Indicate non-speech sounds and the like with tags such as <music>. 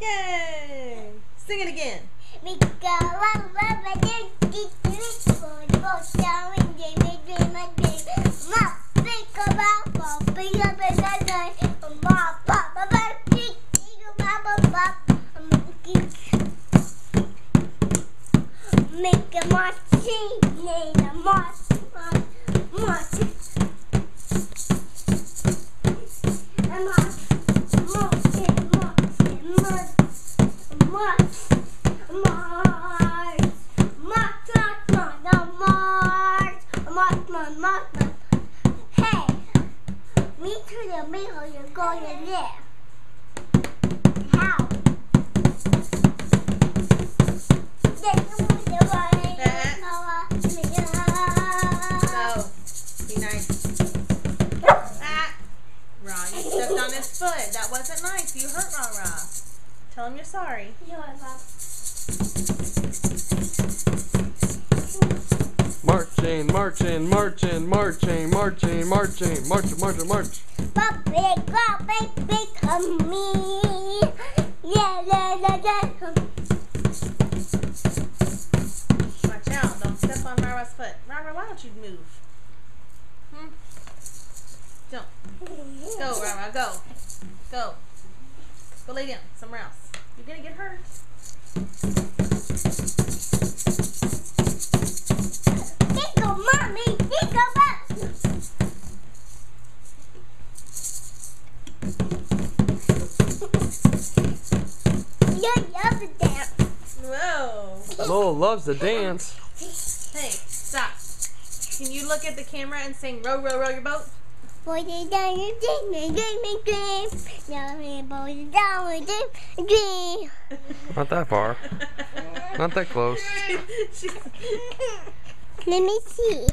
Yay! Sing it again. Make a machine, need a Mars, Mars. Hey, me to the middle, you're going there. How? Foot. That wasn't nice. You hurt Ra Ra. Tell him you're sorry. Marching, marching, marching, marching, marching, marching, march, march, march. Puppy, puppy, become me. Yeah, yeah, yeah, yeah. Watch out. Don't step on Ra Ra's foot. Ra Ra, why don't you move? Hmm? Don't. Go, Ra Ra. Go. Go. Go lay down somewhere else. You're going to get hurt. Tickle, mommy, tickle, mommy. You love to dance. Whoa. Lola loves to dance. Hey, stop. Can you look at the camera and sing row, row, row your boat? Boy, down your dream, dream, dream, dream. Now we boy down your dream, dream. Not that far. Not that close. <laughs> Let me see.